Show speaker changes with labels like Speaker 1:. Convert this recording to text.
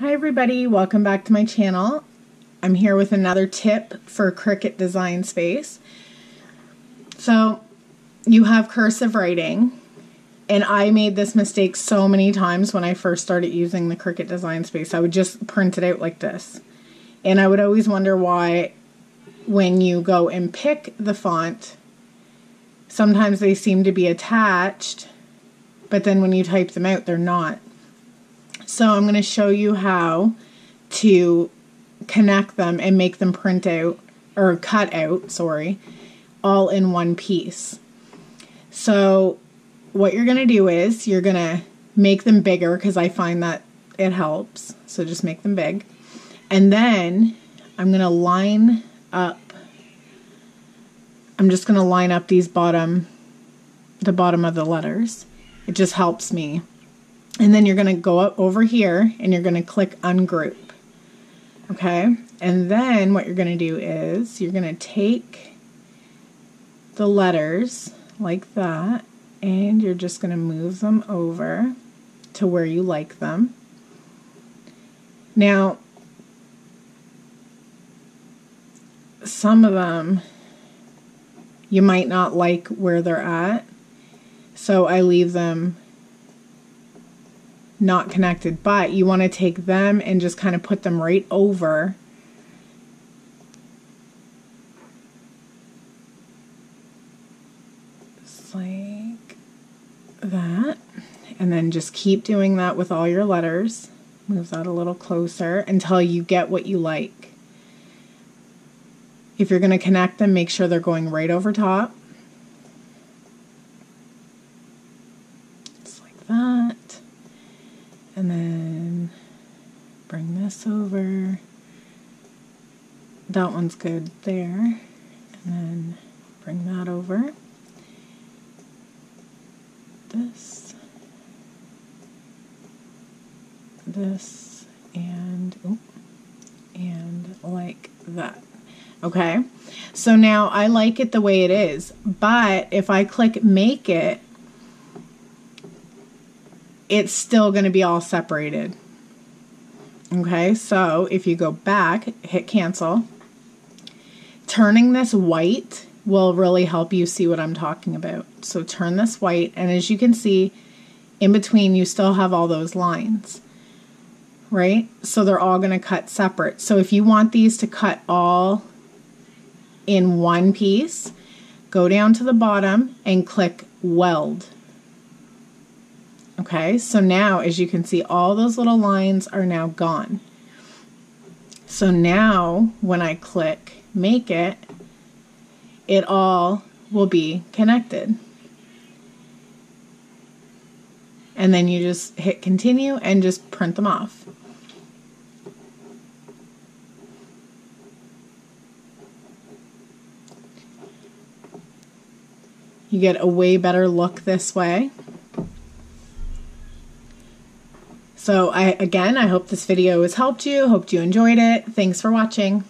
Speaker 1: Hi everybody, welcome back to my channel. I'm here with another tip for Cricut Design Space. So you have cursive writing and I made this mistake so many times when I first started using the Cricut Design Space. I would just print it out like this. And I would always wonder why when you go and pick the font, sometimes they seem to be attached, but then when you type them out, they're not. So I'm going to show you how to connect them and make them print out or cut out, sorry, all in one piece. So what you're going to do is you're going to make them bigger because I find that it helps. So just make them big. And then I'm going to line up I'm just going to line up these bottom the bottom of the letters. It just helps me. And then you're going to go up over here and you're going to click ungroup. Okay? And then what you're going to do is you're going to take the letters like that and you're just going to move them over to where you like them. Now, some of them you might not like where they're at, so I leave them not connected, but you want to take them and just kind of put them right over that. And then just keep doing that with all your letters. Move that a little closer until you get what you like. If you're going to connect them, make sure they're going right over top. Just like that. And then bring this over. That one's good there. And then bring that over this, this, and, oh, and like that. Okay, so now I like it the way it is, but if I click make it, it's still going to be all separated. Okay, so if you go back, hit cancel, turning this white will really help you see what I'm talking about. So turn this white, and as you can see, in between you still have all those lines, right? So they're all going to cut separate. So if you want these to cut all in one piece, go down to the bottom and click weld. Okay, so now as you can see, all those little lines are now gone. So now when I click make it, it all will be connected. And then you just hit continue and just print them off. You get a way better look this way. So I again, I hope this video has helped you. Hope you enjoyed it. Thanks for watching.